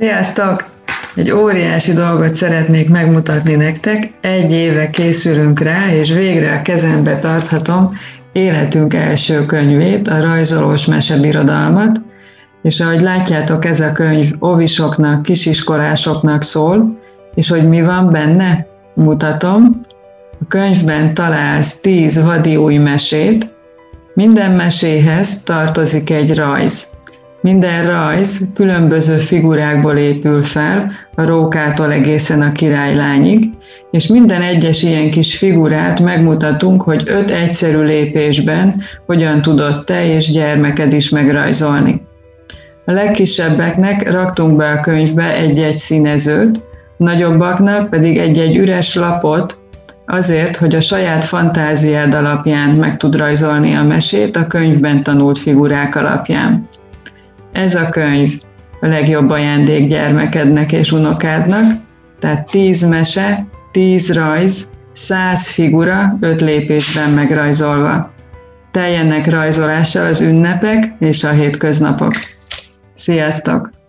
Sziasztok! Egy óriási dolgot szeretnék megmutatni nektek. Egy éve készülünk rá, és végre a kezembe tarthatom életünk első könyvét, a rajzolós mesebirodalmat. És ahogy látjátok, ez a könyv ovisoknak, kisiskolásoknak szól, és hogy mi van benne, mutatom. A könyvben találsz tíz vadi új mesét, minden meséhez tartozik egy rajz. Minden rajz különböző figurákból épül fel, a rókától egészen a királylányig, és minden egyes ilyen kis figurát megmutatunk, hogy öt egyszerű lépésben hogyan tudod te és gyermeked is megrajzolni. A legkisebbeknek raktunk be a könyvbe egy-egy színezőt, nagyobbaknak pedig egy-egy üres lapot, azért, hogy a saját fantáziád alapján meg tud rajzolni a mesét a könyvben tanult figurák alapján. Ez a könyv a legjobb ajándék gyermekednek és unokádnak, tehát tíz mese, tíz rajz, száz figura, öt lépésben megrajzolva. Teljenek rajzolással az ünnepek és a hétköznapok. Sziasztok!